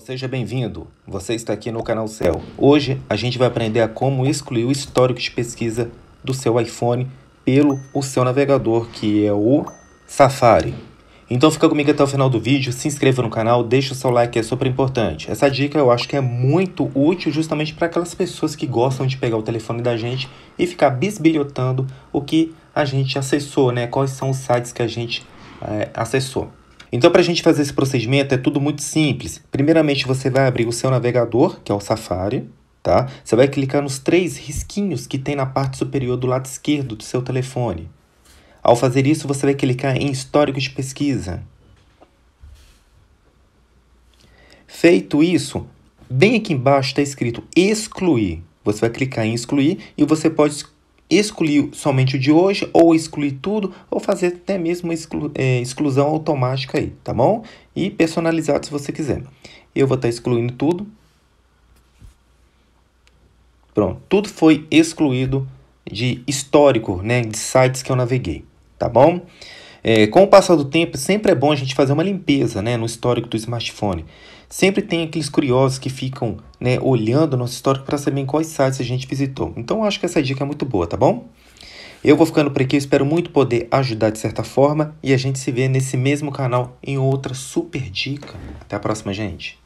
Seja bem-vindo, você está aqui no canal Céu. Hoje a gente vai aprender a como excluir o histórico de pesquisa do seu iPhone pelo o seu navegador, que é o Safari. Então fica comigo até o final do vídeo, se inscreva no canal, deixa o seu like, é super importante. Essa dica eu acho que é muito útil justamente para aquelas pessoas que gostam de pegar o telefone da gente e ficar bisbilhotando o que a gente acessou, né? Quais são os sites que a gente é, acessou. Então, para a gente fazer esse procedimento, é tudo muito simples. Primeiramente, você vai abrir o seu navegador, que é o Safari, tá? Você vai clicar nos três risquinhos que tem na parte superior do lado esquerdo do seu telefone. Ao fazer isso, você vai clicar em Histórico de Pesquisa. Feito isso, bem aqui embaixo está escrito Excluir. Você vai clicar em Excluir e você pode excluir somente o de hoje, ou excluir tudo, ou fazer até mesmo exclu é, exclusão automática aí, tá bom? E personalizado se você quiser. Eu vou estar tá excluindo tudo. Pronto, tudo foi excluído de histórico, né, de sites que eu naveguei, tá bom? É, com o passar do tempo, sempre é bom a gente fazer uma limpeza né, no histórico do smartphone. Sempre tem aqueles curiosos que ficam né, olhando o nosso histórico para saber quais sites a gente visitou. Então, acho que essa dica é muito boa, tá bom? Eu vou ficando por aqui, espero muito poder ajudar de certa forma e a gente se vê nesse mesmo canal em outra super dica. Até a próxima, gente!